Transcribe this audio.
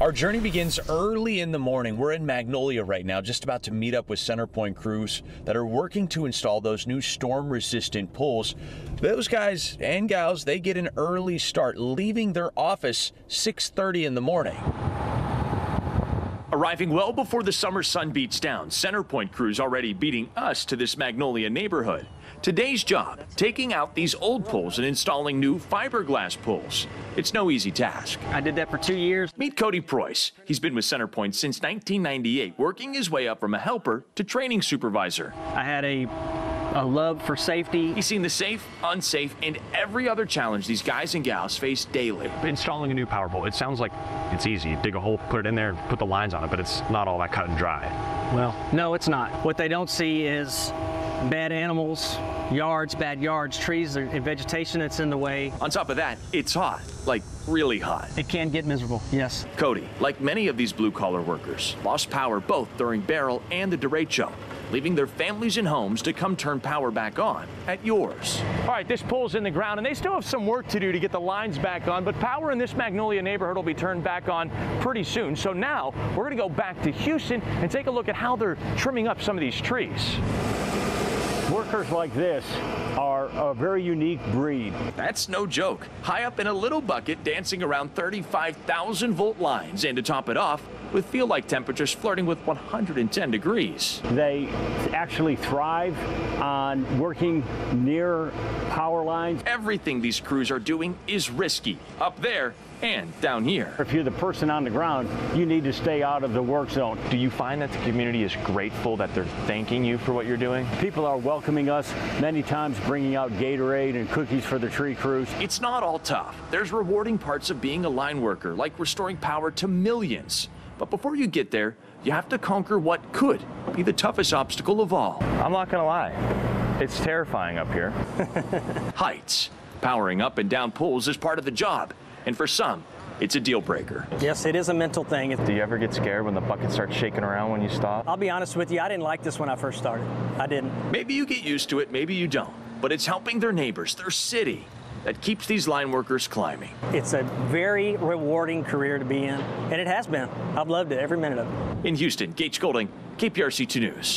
Our journey begins early in the morning. We're in Magnolia right now, just about to meet up with Centerpoint crews that are working to install those new storm resistant poles. Those guys and gals, they get an early start, leaving their office 6:30 in the morning. Arriving well before the summer sun beats down, Centerpoint crews already beating us to this Magnolia neighborhood. Today's job, taking out these old poles and installing new fiberglass poles. It's no easy task. I did that for two years. Meet Cody Preuss. He's been with Centerpoint since 1998, working his way up from a helper to training supervisor. I had a a love for safety. He's seen the safe, unsafe, and every other challenge these guys and gals face daily. Installing a new power pole, it sounds like it's easy. Dig a hole, put it in there, put the lines on it, but it's not all that cut and dry. Well, no, it's not. What they don't see is bad animals, yards, bad yards, trees, and vegetation that's in the way. On top of that, it's hot, like really hot. It can get miserable, yes. Cody, like many of these blue collar workers, lost power both during Beryl and the derecho leaving their families and homes to come turn power back on at yours. All right, this pole's in the ground, and they still have some work to do to get the lines back on, but power in this Magnolia neighborhood will be turned back on pretty soon. So now we're going to go back to Houston and take a look at how they're trimming up some of these trees. Workers like this are a very unique breed. That's no joke. High up in a little bucket, dancing around 35,000 volt lines, and to top it off, with feel-like temperatures flirting with 110 degrees. They actually thrive on working near power lines. Everything these crews are doing is risky. Up there, and down here. If you're the person on the ground, you need to stay out of the work zone. Do you find that the community is grateful that they're thanking you for what you're doing? People are welcoming us, many times bringing out Gatorade and cookies for the tree crews. It's not all tough. There's rewarding parts of being a line worker, like restoring power to millions. But before you get there, you have to conquer what could be the toughest obstacle of all. I'm not gonna lie, it's terrifying up here. Heights. Powering up and down pools is part of the job, and for some, it's a deal breaker. Yes, it is a mental thing. Do you ever get scared when the bucket starts shaking around when you stop? I'll be honest with you, I didn't like this when I first started. I didn't. Maybe you get used to it, maybe you don't. But it's helping their neighbors, their city, that keeps these line workers climbing. It's a very rewarding career to be in, and it has been. I've loved it every minute of it. In Houston, Gage Goulding, KPRC 2 News.